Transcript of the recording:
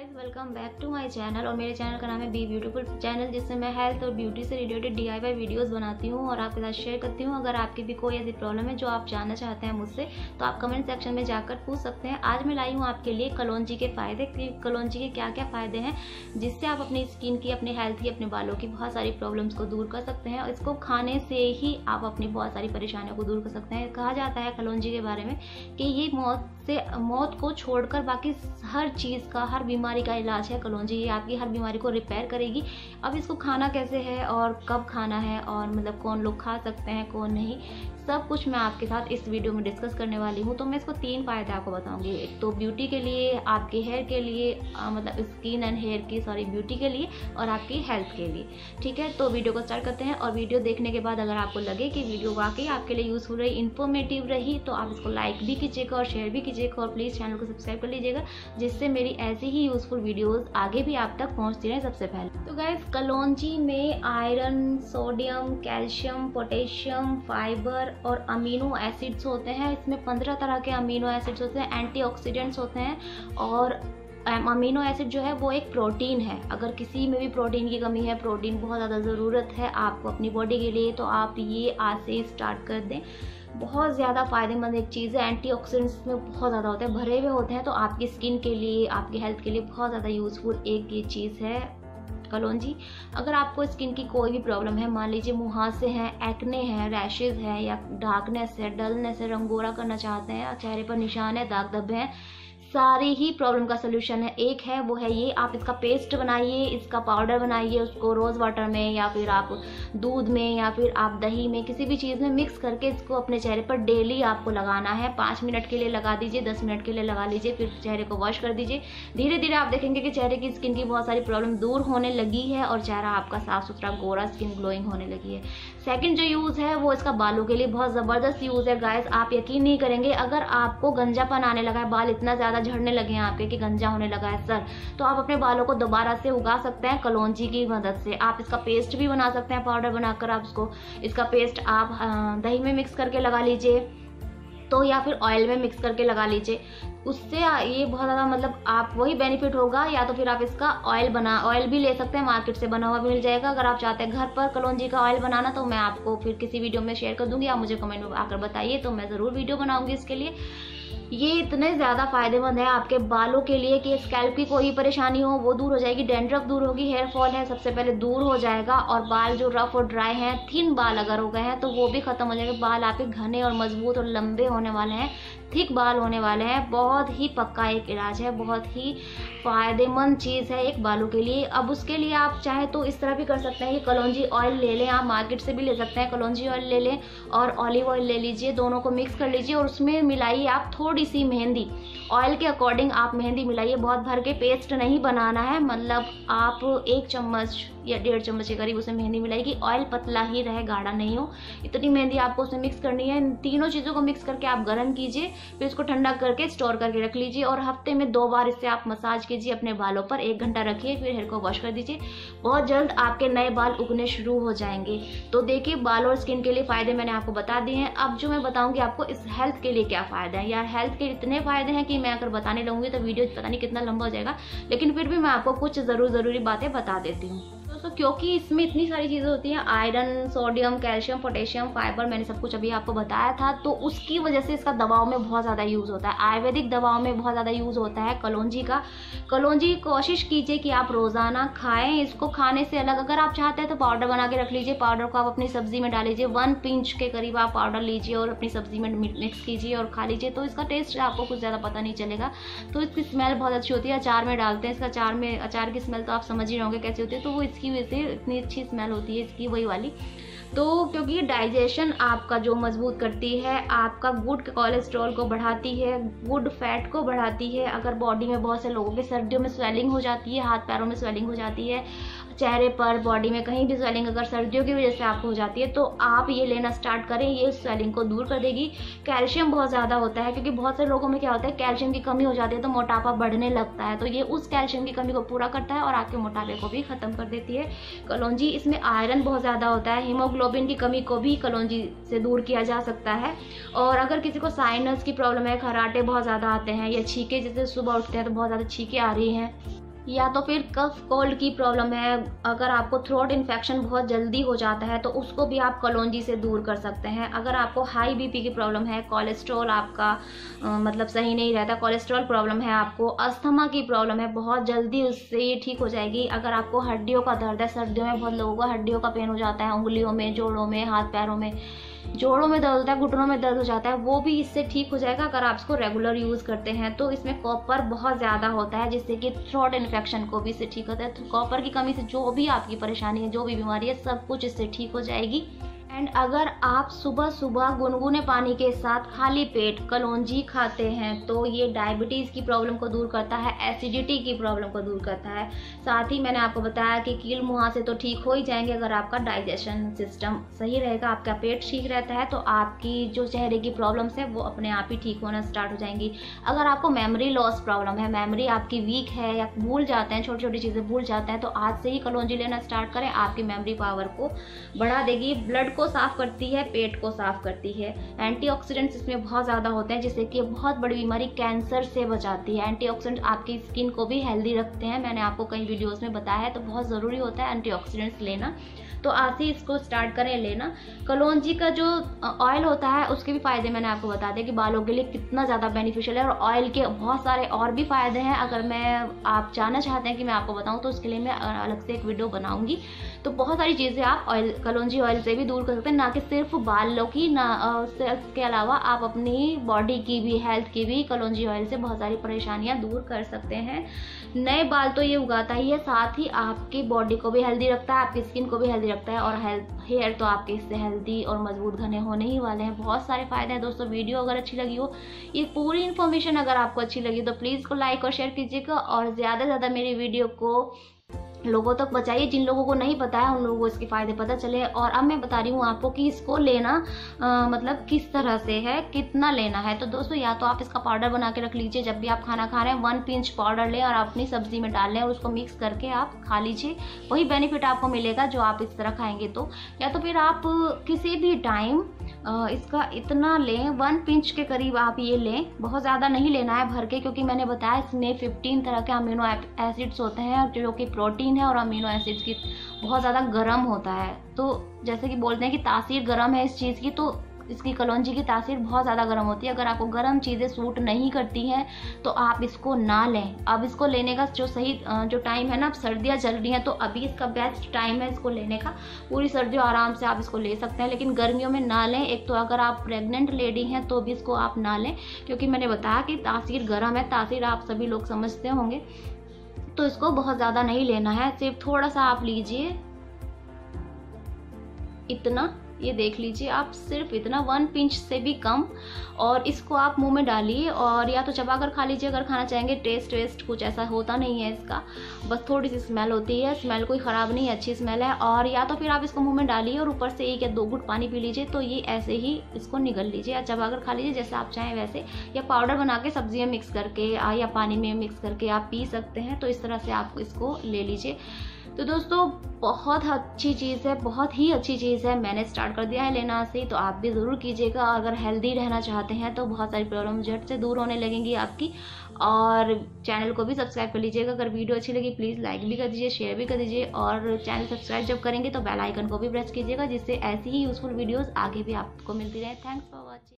Guys welcome back to my channel और मेरे channel का नाम है बी ब्यूटीफुल चैनल जिसमें मैं हेल्थ और ब्यूटी से रिलेटेड डी आई वीडियोज़ बनाती हूँ और आपके साथ शेयर करती हूँ। अगर आपकी भी कोई ऐसी प्रॉब्लम है जो आप जानना चाहते हैं मुझसे तो आप कमेंट सेक्शन में जाकर पूछ सकते हैं। आज मैं लाई हूँ आपके लिए कलौजी के फ़ायदे। कलौजी के क्या क्या फ़ायदे हैं, जिससे आप अपनी स्किन की, अपनी हेल्थ की, अपने बालों की बहुत सारी प्रॉब्लम्स को दूर कर सकते हैं। और इसको खाने से ही आप अपनी बहुत सारी परेशानियों को दूर कर सकते हैं। कहा जाता है कलौजी के बारे में कि ये मौत से मौत को छोड़कर बाकी हर चीज़ का हर बीमारी का इलाज है कलौजी। ये आपकी हर बीमारी को रिपेयर करेगी। अब इसको खाना कैसे है और कब खाना है और मतलब कौन लोग खा सकते हैं कौन नहीं सब कुछ मैं आपके साथ इस वीडियो में डिस्कस करने वाली हूँ। तो मैं इसको तीन फ़ायदे आपको बताऊँगी। एक तो ब्यूटी के लिए आपके हेयर के लिए आ, मतलब स्किन एंड हेयर की सॉरी ब्यूटी के लिए और आपकी हेल्थ के लिए। ठीक है? तो वीडियो को स्टार्ट करते हैं और वीडियो देखने के बाद अगर आपको लगे कि वीडियो वाकई आपके लिए यूज़फुल रही इन्फॉर्मेटिव रही तो आप इसको लाइक भी कीजिएगा और शेयर भी कीजिएगा और प्लीज़ चैनल को सब्सक्राइब कर लीजिएगा, जिससे मेरी ऐसी ही यूज़फुल वीडियोज़ आगे भी आप तक पहुँचती रहें सबसे पहले। तो गैस कलौजी में iron sodium calcium potassium fibre और अमीनो एसिड्स होते हैं। इसमें पंद्रह तरह के अमीनो एसिड्स होते हैं एंटीऑक्सीडेंट्स होते हैं और अमीनो एसिड जो है वो एक प्रोटीन है। अगर किसी में भी प्रोटीन की कमी है प्रोटीन बहुत ज़्यादा ज़रूरत है आपको अपनी बॉडी के लिए तो आप ये आज से स्टार्ट कर दें। बहुत ज़्यादा फ़ायदेमंद एक चीज़ है। एंटीऑक्सीडेंट्स में बहुत ज़्यादा होते हैं। भरे हुए होते हैं तो आपकी स्किन के लिए, आपकी हेल्थ के लिए बहुत ज़्यादा यूज़फुल एक ये चीज़ है। कलौजी अगर आपको स्किन की कोई भी प्रॉब्लम है, मान लीजिए मुहासे हैं एक्ने हैं रैशेज हैं, या डार्कनेस है डलनेस है, रंगोरा करना चाहते हैं चेहरे पर निशान है दाग धब्बे हैं सारी ही प्रॉब्लम का सोल्यूशन है। एक है, वो है ये, आप इसका पेस्ट बनाइए, इसका पाउडर बनाइए, उसको रोज़ वाटर में या फिर आप दूध में या फिर आप दही में, किसी भी चीज़ में मिक्स करके इसको अपने चेहरे पर डेली आपको लगाना है। पाँच मिनट के लिए लगा दीजिए, दस मिनट के लिए लगा लीजिए, फिर चेहरे को वॉश कर दीजिए। धीरे धीरे आप देखेंगे कि चेहरे की स्किन की बहुत सारी प्रॉब्लम दूर होने लगी है और चेहरा आपका साफ़ सुथरा गोरा स्किन ग्लोइंग होने लगी है। सेकेंड जो यूज़ है, वो इसका बालों के लिए बहुत ज़बरदस्त यूज़ है गाइस आप यकीन नहीं करेंगे, अगर आपको गंजापन आने लगा है, बाल इतना ज़्यादा झड़ने लगे हैं आपके कि गंजा होने लगा है सर तो आप अपने बालों को दोबारा से उगा सकते हैं कलौजी की मदद से. आप इसका पेस्ट भी बना सकते हैं पाउडर बनाकर आप इसको इसका पेस्ट आप दही में मिक्स करके लगा लीजिए. तो या फिर ऑयल में मिक्स करके लगा लीजिए। उससे ये बहुत ज़्यादा मतलब आप वही बेनिफिट होगा, या तो फिर आप इसका ऑयल बना ऑयल भी ले सकते हैं मार्केट से बना हुआ भी मिल जाएगा। अगर आप चाहते हैं घर पर कलौजी का ऑयल बनाना तो मैं आपको फिर किसी वीडियो में शेयर कर दूँगी। आप मुझे कमेंट में आकर बताइए तो मैं ज़रूर वीडियो बनाऊँगी इसके लिए। ये इतने ज़्यादा फ़ायदेमंद है आपके बालों के लिए कि स्कैल्प की कोई परेशानी हो, वो दूर हो जाएगी डेंड्रफ दूर होगी हेयर फॉल है, सबसे पहले दूर हो जाएगा और बाल जो रफ और ड्राई हैं थिन बाल अगर हो गए हैं तो वो भी ख़त्म हो जाएँगे। बाल आपके घने और मज़बूत और लंबे होने वाले हैं थिक बाल होने वाले हैं, बहुत ही पक्का एक इलाज है, बहुत ही फ़ायदेमंद चीज़ है एक बालों के लिए। अब उसके लिए आप चाहे तो इस तरह भी कर सकते हैं कि कलौजी ऑयल ले लें, आप मार्केट से भी ले सकते हैं, कलौजी ऑयल ले लें और ऑलिव ऑयल ले लीजिए, दोनों को मिक्स कर लीजिए और उसमें मिलाइए आप थोड़ी सी मेहंदी। ऑयल के अकॉर्डिंग आप मेहंदी मिलाइए, बहुत भर के पेस्ट नहीं बनाना है मतलब आप एक चम्मच या डेढ़ चम्मच के करीब उसमें मेहंदी मिलाएगी। ऑयल पतला ही रहे, गाढ़ा नहीं हो। इतनी मेहंदी आपको उसमें मिक्स करनी है। इन तीनों चीज़ों को मिक्स करके आप गर्म कीजिए, फिर इसको ठंडा करके स्टोर करके रख लीजिए और हफ़्ते में दो बार इससे आप मसाज कीजिए अपने बालों पर। एक घंटा रखिए, फिर हेयर को वॉश कर दीजिए। बहुत जल्द आपके नए बाल उगने शुरू हो जाएँगे। तो देखिए, बाल और स्किन के लिए फ़ायदे मैंने आपको बता दिए हैं। अब जो मैं बताऊँगी आपको, इस हेल्थ के लिए क्या फ़ायदा है? यार हेल्थ के इतने फ़ायदे हैं कि मैं अगर बताने लगूँगी तो वीडियो पता नहीं कितना लंबा हो जाएगा। लेकिन फिर भी मैं आपको कुछ ज़रूर ज़रूरी बातें बता देती हूँ। दोस्तों, क्योंकि इसमें इतनी सारी चीज़ें होती हैं, iron, sodium, calcium, potassium, fibre, मैंने सब कुछ अभी आपको बताया था तो उसकी वजह से इसका दवाओं में बहुत ज़्यादा यूज़ होता है। आयुर्वेदिक दवाओं में बहुत ज़्यादा यूज़ होता है कलौजी का। कलौजी, कोशिश कीजिए कि आप रोज़ाना खाएँ, इसको खाने से अलग, अगर आप चाहते हैं तो पाउडर बना के रख लीजिए, पाउडर को आप अपनी सब्ज़ी में डाल लीजिए, वन पिंच के करीब आप पाउडर लीजिए और अपनी सब्ज़ी में मिक्स कीजिए और खा लीजिए तो इसका टेस्ट आपको कुछ ज़्यादा पता नहीं चलेगा। तो इसकी स्मेल बहुत अच्छी होती है, अचार में डालते हैं, इसका अचार में, अचार की स्मेल तो आप समझ ही रहोगे कैसी होती है तो वो इसकी वजह से इतनी अच्छी स्मेल होती है इसकी, वही वाली। तो क्योंकि डाइजेशन आपका जो मज़बूत करती है, आपका गुड कोलेस्ट्रॉल को बढ़ाती है गुड फैट को बढ़ाती है, अगर बॉडी में बहुत से लोगों के सर्दियों में स्वेलिंग हो जाती है हाथ पैरों में स्वेलिंग हो जाती है चेहरे पर बॉडी में कहीं भी स्वेलिंग अगर सर्दियों की वजह से आपको हो जाती है तो आप ये लेना स्टार्ट करें। ये स्वेलिंग को दूर कर देगी। कैल्शियम बहुत ज़्यादा होता है, क्योंकि बहुत से लोगों में क्या होता है कैल्शियम की कमी हो जाती है तो मोटापा बढ़ने लगता है। तो ये उस कैल्शियम की कमी को पूरा करता है और आपके मोटापे को भी ख़त्म कर देती है। कलौजी, इसमें आयरन बहुत ज़्यादा होता है। हीमोग्लोबिन की कमी को भी कलौजी से दूर किया जा सकता है। और अगर किसी को साइनस की प्रॉब्लम है, खराटे बहुत ज़्यादा आते हैं या छीके जैसे सुबह उठते हैं तो बहुत ज़्यादा छीके आ रही हैं। या तो फिर कफ कोल्ड की प्रॉब्लम है अगर आपको थ्रोट इन्फेक्शन बहुत जल्दी हो जाता है तो उसको भी आप कलौजी से दूर कर सकते हैं। अगर आपको हाई बीपी की प्रॉब्लम है कोलेस्ट्रॉल आपका आ, मतलब सही नहीं रहता कोलेस्ट्रॉल प्रॉब्लम है आपको अस्थमा की प्रॉब्लम है बहुत जल्दी उससे ये ठीक हो जाएगी। अगर आपको हड्डियों का दर्द है सर्दियों में बहुत लोगों को हड्डियों का पेन हो जाता है उंगलियों में जोड़ों में हाथ पैरों में जोड़ों में दर्द होता है, घुटनों में दर्द हो जाता है, वो भी इससे ठीक हो जाएगा अगर आप इसको रेगुलर यूज़ करते हैं। तो इसमें कॉपर बहुत ज़्यादा होता है, जिससे कि थ्रोट इन्फेक्शन को भी इससे ठीक होता है। तो कॉपर की कमी से जो भी आपकी परेशानी है, जो भी बीमारी है, सब कुछ इससे ठीक हो जाएगी। एंड अगर आप सुबह सुबह गुनगुने पानी के साथ खाली पेट कलौजी खाते हैं तो ये डायबिटीज़ की प्रॉब्लम को दूर करता है एसिडिटी की प्रॉब्लम को दूर करता है। साथ ही मैंने आपको बताया कि कील मुहासे तो ठीक हो ही जाएँगे अगर आपका डाइजेशन सिस्टम सही रहेगा, आपका पेट ठीक रहता है तो आपकी जो चेहरे की प्रॉब्लम्स है, वो अपने आप ही ठीक होना स्टार्ट हो जाएँगी। अगर आपको मेमोरी लॉस प्रॉब्लम है मेमोरी आपकी वीक है या भूल जाते हैं छोटी छोटी चीज़ें भूल जाते हैं तो आज से ही कलौजी लेना स्टार्ट करें, आपकी मेमोरी पावर को बढ़ा देगी ब्लड को साफ़ करती है, पेट को साफ़ करती है। एंटीऑक्सीडेंट्स इसमें बहुत ज़्यादा होते हैं, जिससे कि बहुत बड़ी बीमारी कैंसर से बचाती है। एंटीऑक्सीडेंट आपकी स्किन को भी हेल्दी रखते हैं। मैंने आपको कई वीडियोज़ में बताया है तो बहुत ज़रूरी होता है एंटीऑक्सीडेंट्स लेना। तो आज ही इसको स्टार्ट करें लेना। कलौजी का जो ऑयल होता है, उसके भी फ़ायदे मैंने आपको बता दें कि बालों के लिए कितना ज़्यादा बेनिफिशियल है और ऑयल के बहुत सारे और भी फ़ायदे हैं। अगर मैं, आप जानना चाहते हैं कि मैं आपको बताऊँ तो उसके लिए मैं अलग से एक वीडियो बनाऊँगी। तो बहुत सारी चीज़ें आप ऑयल कलौजी ऑयल से भी दूर कर सकते हैं। ना कि सिर्फ़ बालों की, ना इसके अलावा आप अपनी बॉडी की भी हेल्थ की भी कलौजी ऑयल से बहुत सारी परेशानियाँ दूर कर सकते हैं। नए बाल तो ये उगाता ही है, साथ ही आपकी बॉडी को भी हेल्दी रखता है, आपकी स्किन को भी हेल्दी रखता है और हेल्थ, हेयर तो आपके इससे हेल्दी और मज़बूत घने होने ही वाले हैं। बहुत सारे फ़ायदे हैं दोस्तों, वीडियो अगर अच्छी लगी हो, ये पूरी इन्फॉर्मेशन अगर आपको अच्छी लगी तो प्लीज़ को लाइक और शेयर कीजिएगा और ज़्यादा से ज़्यादा मेरी वीडियो को लोगों तक बचाइए जिन लोगों को नहीं पता है उन लोगों को इसके फ़ायदे पता चले। और अब मैं बता रही हूँ आपको कि इसको लेना आ, मतलब किस तरह से है कितना लेना है। तो दोस्तों या तो आप इसका पाउडर बना के रख लीजिए जब भी आप खाना खा रहे हैं वन पिंच पाउडर लें और अपनी सब्ज़ी में डाल लें और उसको मिक्स करके आप खा लीजिए। वही बेनिफिट आपको मिलेगा जो आप इस तरह खाएँगे तो। या तो फिर आप किसी भी टाइम इसका इतना लें वन पिंच के करीब आप ये लें। बहुत ज़्यादा नहीं लेना है भर के, क्योंकि मैंने बताया इसमें फिफ्टीन तरह के अमीनो एसिड्स होते हैं, जो कि प्रोटीन है और अमीनो एसिड्स की बहुत ज़्यादा गर्म होता है। तो जैसे कि बोलते हैं कि तासीर गर्म है इस चीज़ की तो इसकी कलौजी की तासीर बहुत ज़्यादा गर्म होती है। अगर आपको गर्म चीज़ें सूट नहीं करती हैं तो आप इसको ना लें। अब इसको लेने का जो सही जो टाइम है ना, अब सर्दियाँ चल रही हैं तो अभी इसका बेस्ट टाइम है इसको लेने का। पूरी सर्दियों आराम से आप इसको ले सकते हैं, लेकिन गर्मियों में ना लें। एक तो अगर आप प्रेगनेंट लेडी हैं तो भी इसको आप ना लें, क्योंकि मैंने बताया कि तासीर गर्म है। तासीर आप सभी लोग समझते होंगे। तो इसको बहुत ज़्यादा नहीं लेना है। सिर्फ़ थोड़ा सा आप लीजिए। इतना। ये देख लीजिए, आप सिर्फ़ इतना वन पिंच से भी कम, और इसको आप मुँह में डालिए, और या तो चबा कर खा लीजिए, अगर खाना चाहेंगे टेस्ट वेस्ट कुछ ऐसा होता नहीं है इसका। बस थोड़ी सी स्मेल होती है स्मेल कोई ख़राब नहीं है, अच्छी स्मेल है, और या तो फिर आप इसको मुँह में डालिए और ऊपर से एक या दो गुट पानी पी लीजिए तो ये ऐसे ही इसको निगल लीजिए। या चबा खा लीजिए, जैसे आप चाहें वैसे, या पाउडर बना के सब्ज़ियाँ मिक्स करके या पानी में मिक्स करके आप पी सकते हैं तो इस तरह से आप इसको ले लीजिए। तो दोस्तों, बहुत अच्छी चीज़ है, बहुत ही अच्छी चीज़ है। मैंने स्टार्ट कर दिया है लेना से तो आप भी ज़रूर कीजिएगा। अगर हेल्दी रहना चाहते हैं तो बहुत सारी प्रॉब्लम झट से दूर होने लगेंगी आपकी। और चैनल को भी सब्सक्राइब कर लीजिएगा। अगर वीडियो अच्छी लगी प्लीज़ लाइक भी कर दीजिए शेयर भी कर दीजिए। और चैनल सब्सक्राइब जब करेंगे तो बेल आइकन को भी प्रेस कीजिएगा, जिससे ऐसी ही यूज़फुल वीडियोज़ आगे भी आपको मिलती रहे। Thanks for watching